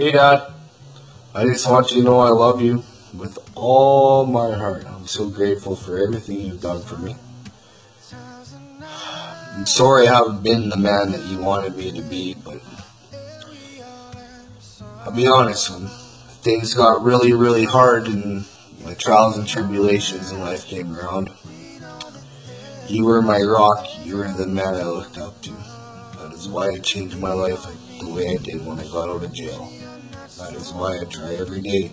Hey, Dad. I just want you to know I love you with all my heart. I'm so grateful for everything you've done for me. I'm sorry I haven't been the man that you wanted me to be, but I'll be honest, when things got really, really hard and my trials and tribulations in life came around, you were my rock, you were the man I looked up to. That is why I changed my life the way I did when I got out of jail. That is why I try every day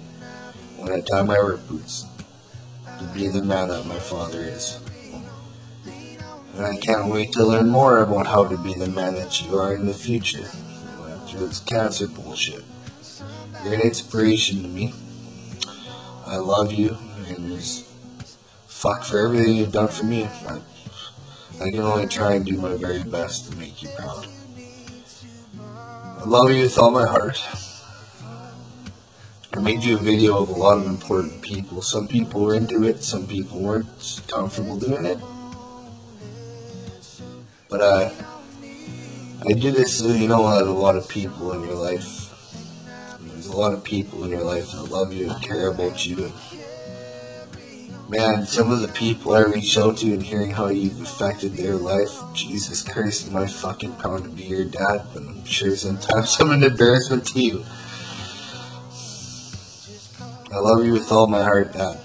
when I tie my work boots to be the man that my father is. And I can't wait to learn more about how to be the man that you are in the future after this cancer bullshit. You're an inspiration to me. I love you and fuck for everything you've done for me. I, I can only try and do my very best to make you proud. I love you with all my heart. I made you a video of a lot of important people. Some people were into it, some people weren't comfortable doing it. But uh, I do this so you know that a lot of people in your life, there's a lot of people in your life that love you and care about you. Man, some of the people I reach out to and hearing how you've affected their life, Jesus Christ, I fucking proud to be your dad, but I'm sure sometimes I'm an embarrassment to you. I love you with all my heart, Dad.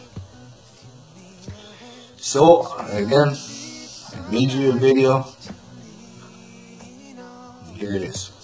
So, again, I made you a video. Here it is.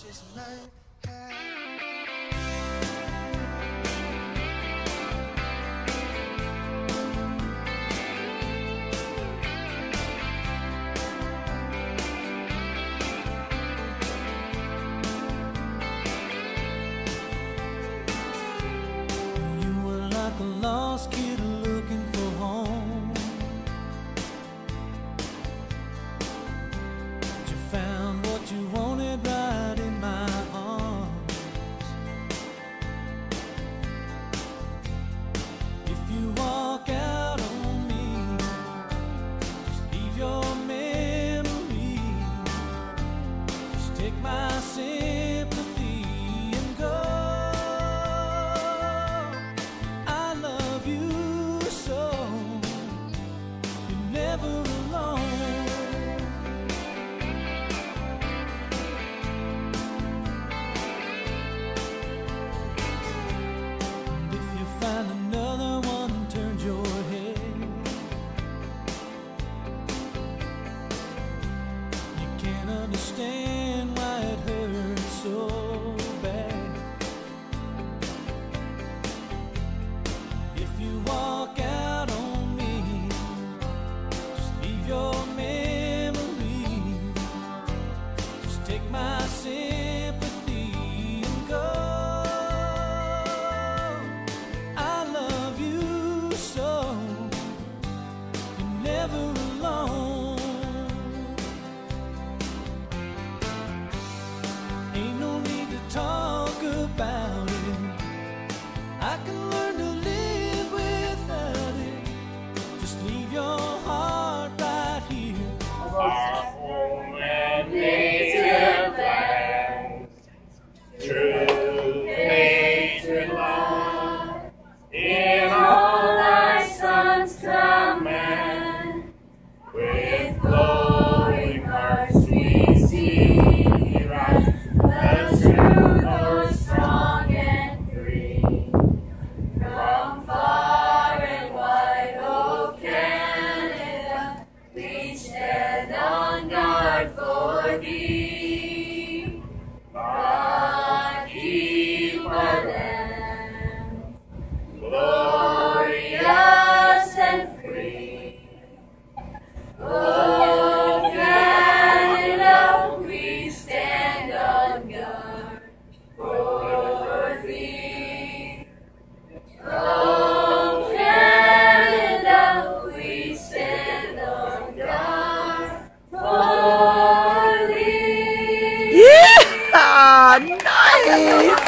Yeah! Nice!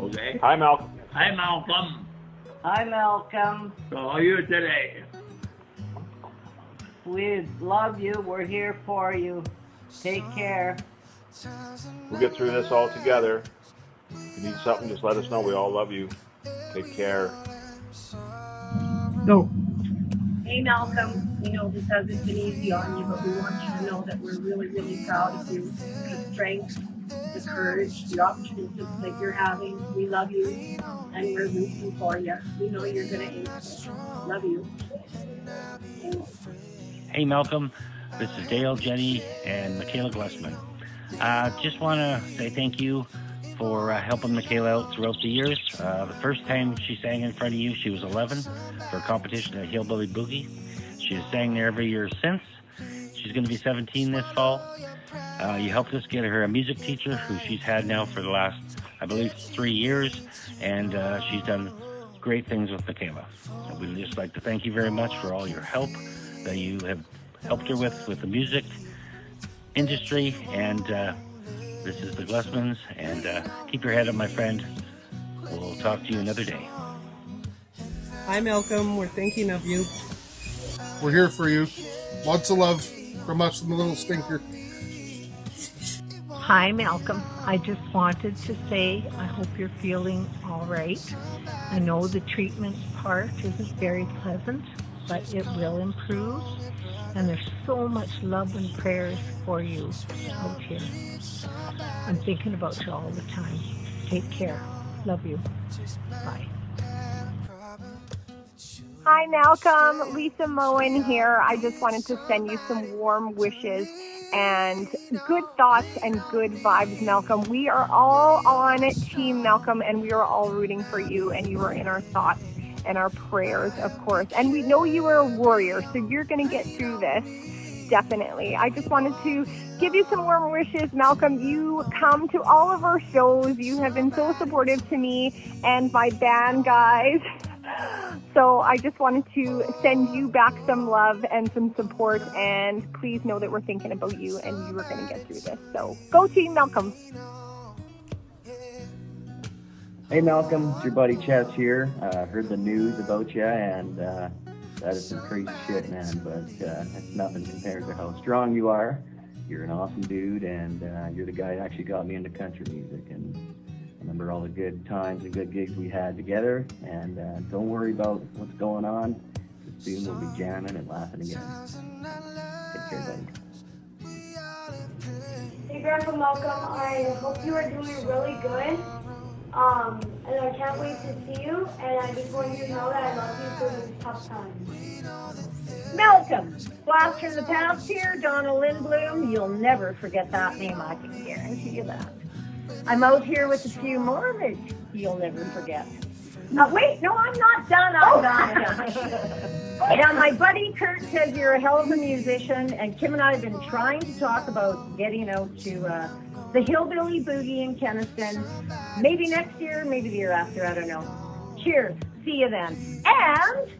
Okay. Hi, Malcolm. Hi, Malcolm. Hi, Malcolm. How are you today? We love you. We're here for you. Take care. We'll get through this all together. If you need something, just let us know. We all love you. Take care. Go. Hey Malcolm, we know this hasn't been easy on you, but we want you to know that we're really, really proud of you. The strength, the courage, the opportunities that you're having. We love you and we're rooting for you. We know you're gonna ace it. Love you. Hey, Malcolm. This is Dale, Jenny, and Michaela Glessman. Uh, just want to say thank you for uh, helping Michaela out throughout the years. Uh, the first time she sang in front of you, she was 11 for a competition at Hillbilly Boogie. She has sang there every year since. She's going to be 17 this fall. Uh, you helped us get her a music teacher who she's had now for the last, I believe, three years, and uh, she's done great things with Michaela. So we'd just like to thank you very much for all your help that you have helped her with with the music industry. And uh, this is the Glessmans, and uh, keep your head up, my friend. We'll talk to you another day. Hi, Malcolm. We're thinking of you. We're here for you. Lots of love from us and the little stinker. Hi, Malcolm. I just wanted to say I hope you're feeling all right. I know the treatment part isn't very pleasant, but it will improve. And there's so much love and prayers for you out here. I'm thinking about you all the time. Take care. Love you. Bye. Hi, Malcolm. Lisa Moen here. I just wanted to send you some warm wishes and good thoughts and good vibes, Malcolm. We are all on Team Malcolm and we are all rooting for you, and you are in our thoughts and our prayers, of course. And we know you are a warrior, so you're going to get through this. Definitely. I just wanted to give you some warm wishes, Malcolm. You come to all of our shows. You have been so supportive to me and my band guys. So I just wanted to send you back some love and some support, and please know that we're thinking about you and you are going to get through this. So go team Malcolm. Hey Malcolm, it's your buddy Chess here. Uh, heard the news about you, and uh, that is some crazy shit, man. But uh, nothing compared to how strong you are. You're an awesome dude, and uh, you're the guy that actually got me into country music. And remember all the good times and good gigs we had together. And uh, don't worry about what's going on. Soon we'll be jamming and laughing again. Take care, buddy. Hey, Grandpa Malcolm, I hope you are doing really good. Um, and I can't wait to see you. And I just want you to know that I love you through this tough time. Malcolm, blast from the past here, Donna Lindblom. You'll never forget that name, I can guarantee you that. I'm out here with a few more that you'll never forget. Uh, wait, no, I'm not done. I'm not done. yeah, my buddy Kurt says you're a hell of a musician, and Kim and I have been trying to talk about getting out to uh, the Hillbilly Boogie in Kenaston. Maybe next year, maybe the year after, I don't know. Cheers. See you then. And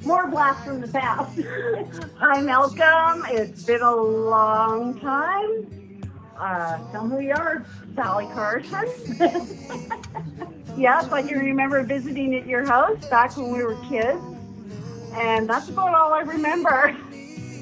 more blast from the past. Hi, Malcolm. It's been a long time. Uh, tell who you are, Sally Carson. yeah, but you remember visiting at your house back when we were kids. And that's about all I remember.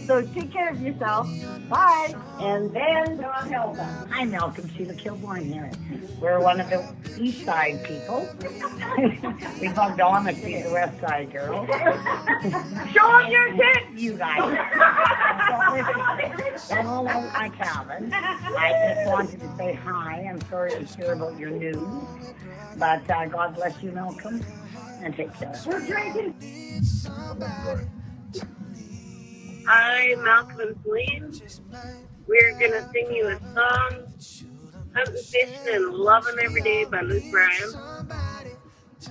So take care of yourself. Bye. And then Don Helga. Hi, Malcolm. Sheila Kilborn here. We're one of the East Side people. we call Dawn to be the West Side girl. Show them your tits, you guys. Then all over my cabin. I just wanted to say hi. I'm sorry to hear about your news. But uh, God bless you, Malcolm. And take care. We're drinking. Hi, Malcolm and Celine. We're going to sing you a song, Hunting, Fishing, and Loving Every Day by Luke Bryan.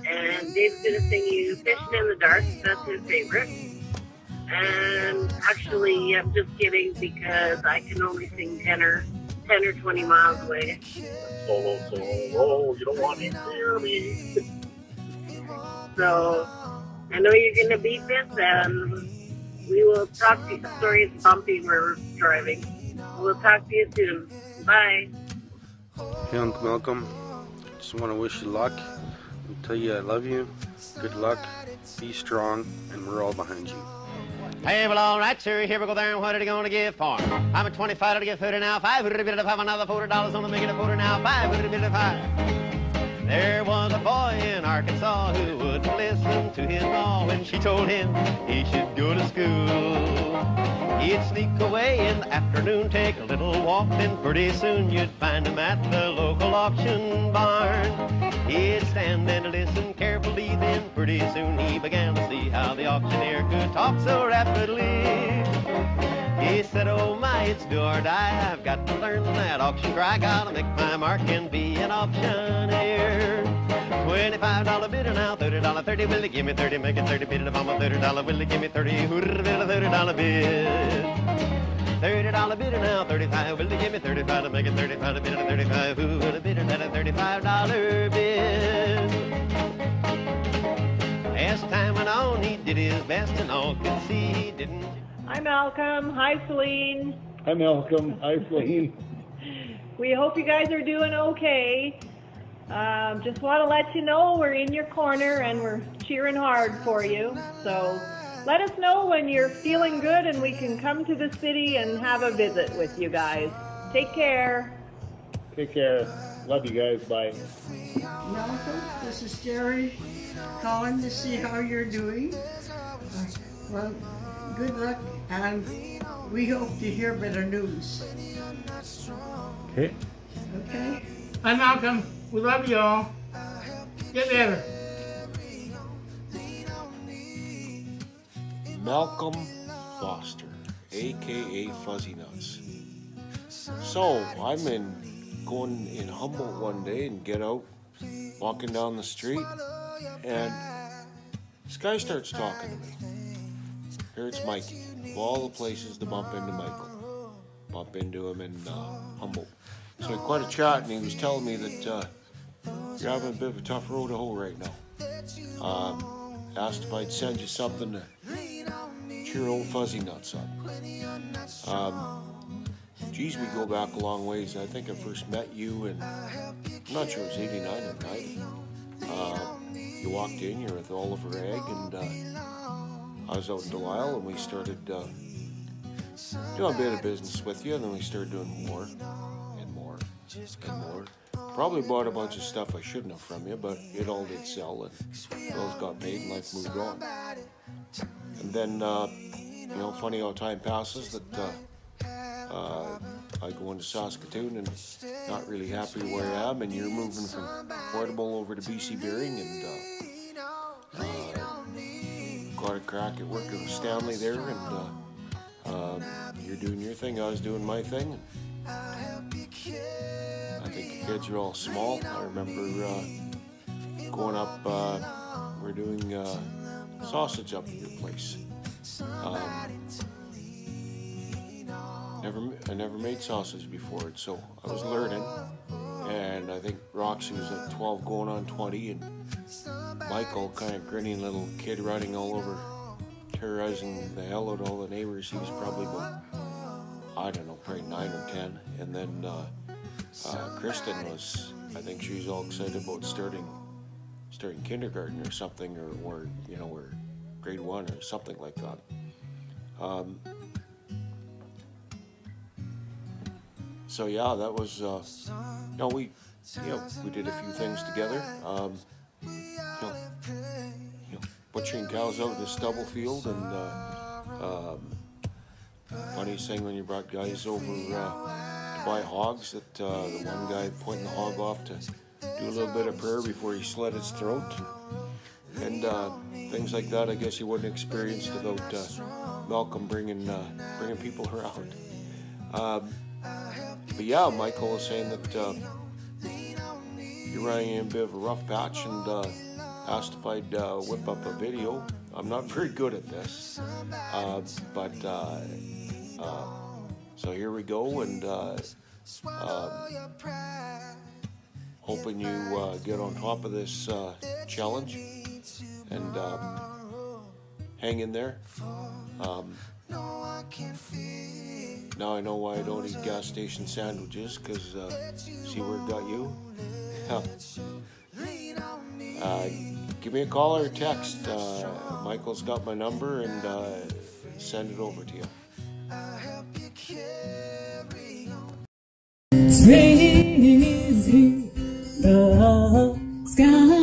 And Dave's going to sing you Fishing in the Dark. That's his favorite. And actually, I'm just kidding because I can only sing 10 or, 10 or 20 miles away. Solo, solo, you don't want to hear me. So I know you're going to beat this, and we will talk to you. Sorry, it's bumpy where we're driving. We'll talk to you soon. Bye. Hey, Uncle Malcolm. Just want to wish you luck and tell you I love you. Good luck. Be strong, and we're all behind you. Hey, well, all right, sir. Here we go there. And what are you going to give for? I'm a 25 to get 30 now. Five hundred bit of five, another forty dollars on the make it a quarter now. Five hundred bit of five. There was a boy in Arkansas who wouldn't listen to his ma when she told him he should go to school. He'd sneak away in the afternoon, take a little walk, then pretty soon you'd find him at the local auction barn. He'd stand and listen carefully, then pretty soon he began to see how the auctioneer could talk so rapidly. He said, oh my, it's do or die. I've got to learn that auction cry. Gotta make my mark and be an auctioneer. Twenty-five dollar bidder now, thirty dollar thirty. Will give me thirty? Make it thirty bid I'm a thirty dollar. Will give me thirty? Who'd bid a thirty dollar bid? Thirty dollar bidder now, thirty-five. Will give me thirty-five to make it thirty-five to bid a thirty-five? Who would have bid at a thirty-five dollar bid? As time went on, he did his best, and all could see he didn't. Hi, Malcolm. Hi, Celine. Hi, Malcolm. Hi, Celine. We hope you guys are doing okay. Um, just want to let you know we're in your corner and we're cheering hard for you. So let us know when you're feeling good and we can come to the city and have a visit with you guys. Take care. Take care. Love you guys. Bye. Malcolm, this is Jerry calling to see how you're doing. Uh, well, good luck, and we hope to hear better news. Okay. Okay? Hi, Malcolm. We love you all. Get better. Malcolm Foster, aka Fuzzy Nuts. So I'm in going in Humboldt one day and get out, walking down the street, and this guy starts talking to me. Here it's Mikey. Of all the places to bump into Michael, bump into him in uh, Humboldt. So we had quite a chat, and he was telling me that uh, you're having a bit of a tough road to hoe right now. Um, asked if I'd send you something to cheer old fuzzy nuts up. Um, geez, we go back a long ways. I think I first met you in, I'm not sure it was 89 or 90. Uh, you walked in, you were with Oliver Egg, and uh, I was out in Delisle, and we started uh, doing a bit of business with you, and then we started doing more and more and more. Probably bought a bunch of stuff I shouldn't have from you, but it all did sell, and bills got paid, and life moved on. And then, uh, you know, funny how time passes that uh, uh, I go into Saskatoon and not really happy where I am, and you're moving from Portable over to BC Bearing, and uh, got a crack at working with Stanley there, and uh, uh, you're doing your thing, I was doing my thing. I think the kids are all small. I remember uh, going up, uh, we're doing uh, sausage up at your place. Um, never, I never made sausage before, so I was learning. And I think Roxy was like 12 going on 20, and Michael, kind of grinning little kid running all over, terrorizing the hell out of all the neighbors. He was probably about, I don't know, probably 9 or 10. And then uh, uh, Kristen was, I think she was all excited about starting starting kindergarten or something, or, or you know, or grade one or something like that. Um, so yeah, that was. Uh, no, we, you know, we did a few things together. Um, you know, butchering cows out in the stubble field, and uh, um, funniest thing when you brought guys over uh, to buy hogs, that uh, the one guy pointing the hog off to do a little bit of prayer before he slit its throat, and uh, things like that. I guess you wouldn't experience without uh, Malcolm bringing uh, bringing people around. Um, but yeah, Michael was saying that uh, you're running a bit of a rough patch, and uh, asked if I'd uh, whip up a video. I'm not very good at this, uh, but uh, uh, so here we go, and uh, hoping you get on top of this challenge and um, hang in there. Um, now I know why I don't eat gas station sandwiches because uh, see where it got you. Uh, give me a call or text. Uh, Michael's got my number and uh, send it over to you. Is the sky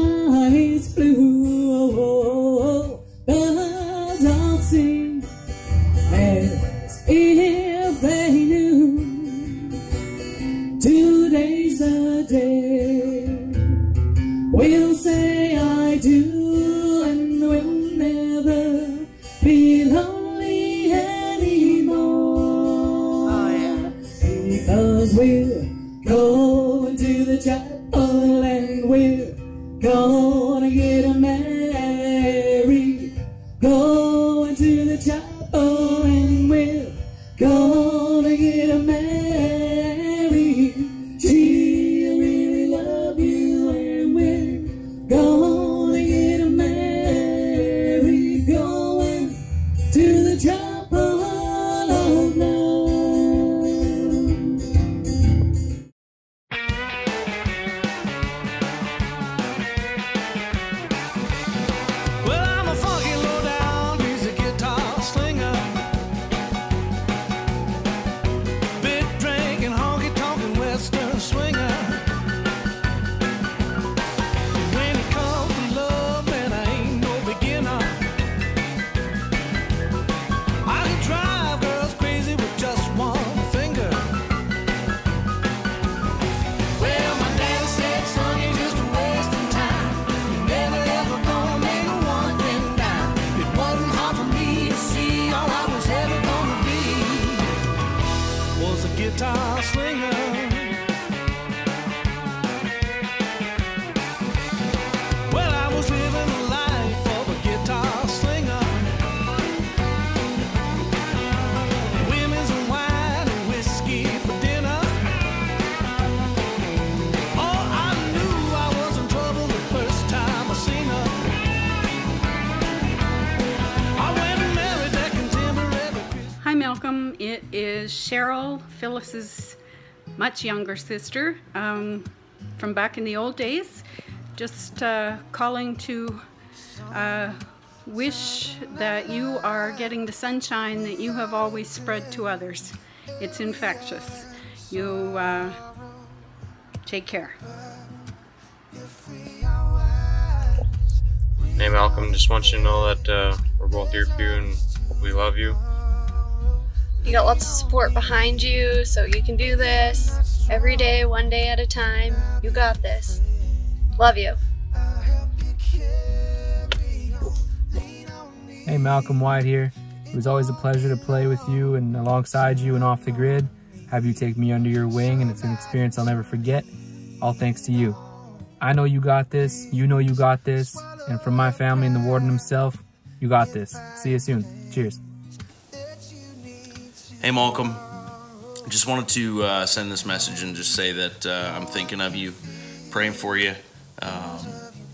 Phyllis's much younger sister um, from back in the old days. Just uh, calling to uh, wish that you are getting the sunshine that you have always spread to others. It's infectious. You uh, take care. Hey Malcolm, just want you to know that uh, we're both here for you and we love you. You got lots of support behind you, so you can do this every day, one day at a time. You got this. Love you. Hey, Malcolm White here. It was always a pleasure to play with you and alongside you and off the grid. Have you take me under your wing, and it's an experience I'll never forget. All thanks to you. I know you got this. You know you got this. And from my family and the warden himself, you got this. See you soon. Cheers. Hey, Malcolm. Just wanted to uh, send this message and just say that uh, I'm thinking of you, praying for you. Um,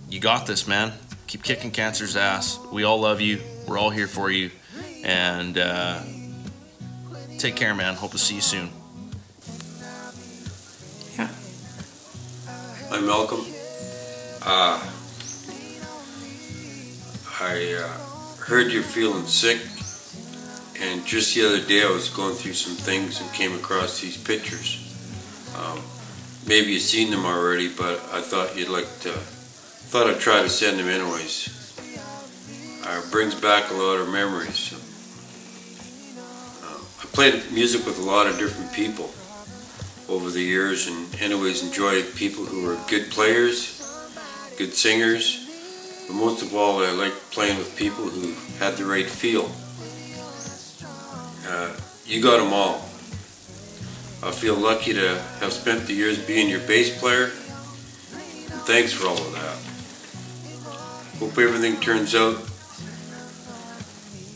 you got this, man. Keep kicking cancer's ass. We all love you. We're all here for you. And uh, take care, man. Hope to see you soon. Hi, Malcolm. Uh, I uh, heard you're feeling sick, and just the other day I was going through some things and came across these pictures. Um, maybe you've seen them already, but I thought you'd like to. Thought I'd try to send them anyways. Uh, it brings back a lot of memories. Uh, I played music with a lot of different people over the years and anyways enjoy people who are good players, good singers, but most of all I like playing with people who had the right feel. Uh, you got them all. I feel lucky to have spent the years being your bass player and thanks for all of that. Hope everything turns out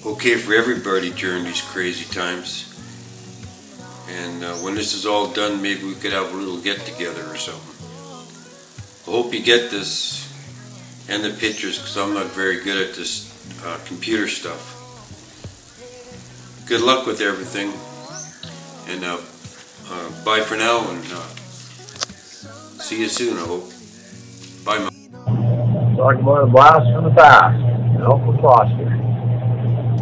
okay for everybody during these crazy times. And uh, when this is all done, maybe we could have a little get together or something. I hope you get this and the pictures because I'm not very good at this uh, computer stuff. Good luck with everything. And uh, uh, bye for now and uh, see you soon, I hope. Bye, Mom. About a blast from the past. Malcolm Foster.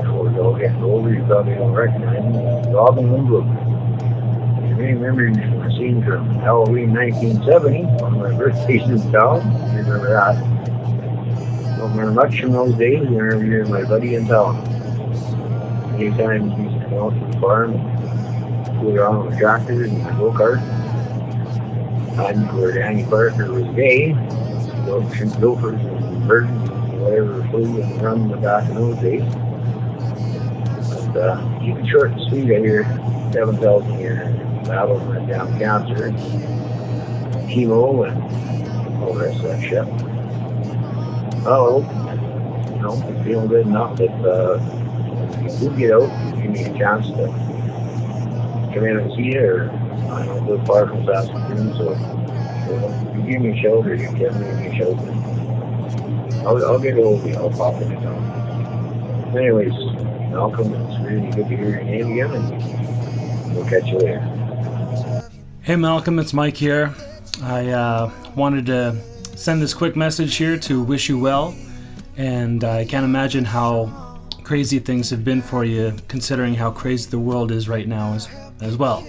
Before we all get older, you probably don't recognize him. Robin Lindblom. You may remember a scene from Halloween 1970, one of my birthdays in town. You remember that? Don't remember much from those days. I remember my buddy in town. Anytime he used to come out to the farm and fool around with tractors and go kart. Times where Danny Parker was gay, go shoot gophers and birds and whatever flew and run the back in those days. But uh, keep it short and sweet, I hear 7,000 year battle and down cancer, chemo, and all the rest of that shit. Well, you know, I'm feeling good enough that uh, you get out, and give me a chance to come in and see you, or I don't live far from Saskatoon, so if you give me a shout or you can give me a shout, I'll, I'll get over you. I'll pop in town. Anyways, Malcolm, it's really good to hear your name again, and we'll catch you later. Hey Malcolm, it's Mike here. I uh, wanted to send this quick message here to wish you well, and I can't imagine how crazy things have been for you, considering how crazy the world is right now as, as well.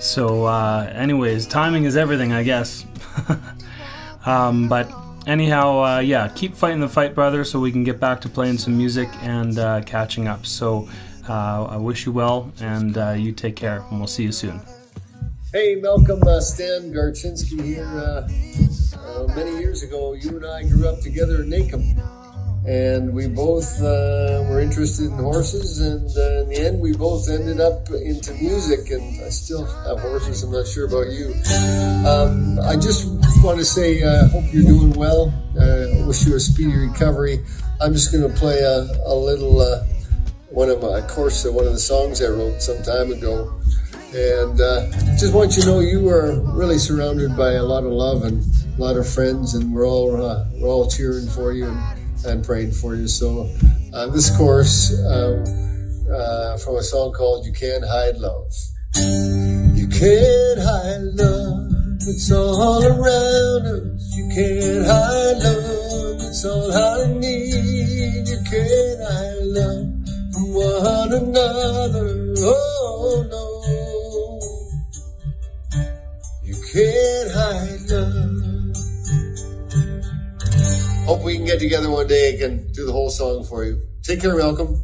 So, uh, anyways, timing is everything, I guess. um, but anyhow, uh, yeah, keep fighting the fight, brother, so we can get back to playing some music and uh, catching up. So, uh, I wish you well, and uh, you take care, and we'll see you soon. Hey, Malcolm, uh, Stan Garchinsky here. Uh, uh, many years ago, you and I grew up together in Naicam. And we both uh, were interested in horses, and uh, in the end, we both ended up into music. And I still have horses. I'm not sure about you. Um, I just want to say, I uh, hope you're doing well. I wish you a speedy recovery. I'm just going to play a, a little uh, one of my, course, uh, one of the songs I wrote some time ago. And uh, just want you to know you are really surrounded by a lot of love and a lot of friends, and we're all uh, we're all cheering for you and, and praying for you. So uh, this course uh, uh, from a song called "You Can't Hide Love." You can't hide love; it's all around us. You can't hide love; it's all I need. You can't hide love from one another. Oh no. You can't hide Hope we can get together one day and do the whole song for you. Take care, Malcolm.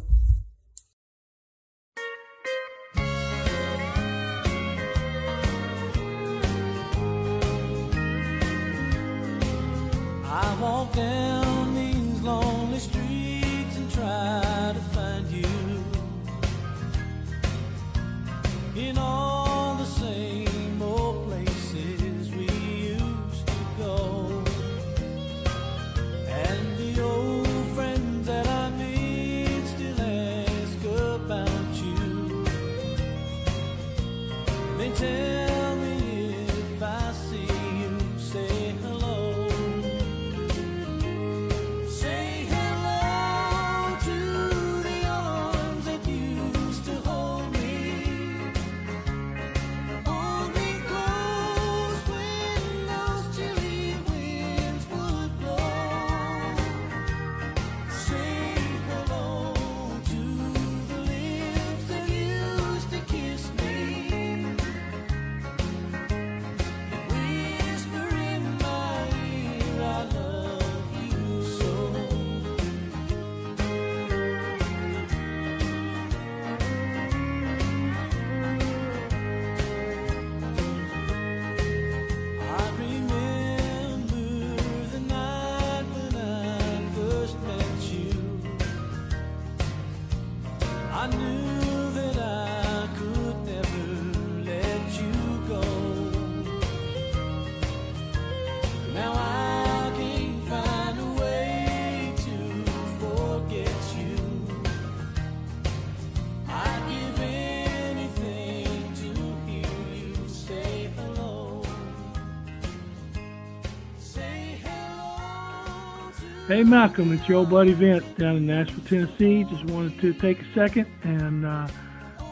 Hey Malcolm, it's your old buddy Vince down in Nashville, Tennessee. Just wanted to take a second and uh,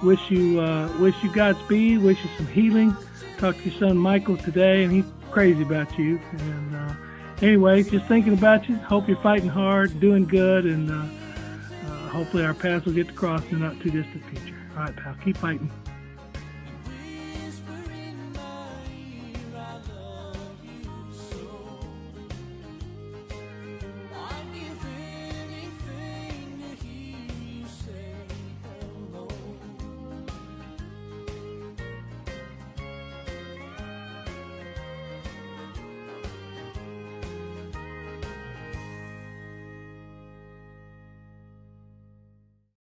wish you uh, wish you Godspeed, wish you some healing. Talked to your son Michael today, and he's crazy about you. And uh, anyway, just thinking about you. Hope you're fighting hard, doing good, and uh, uh, hopefully our paths will get to cross in the not too distant future. All right, pal. Keep fighting.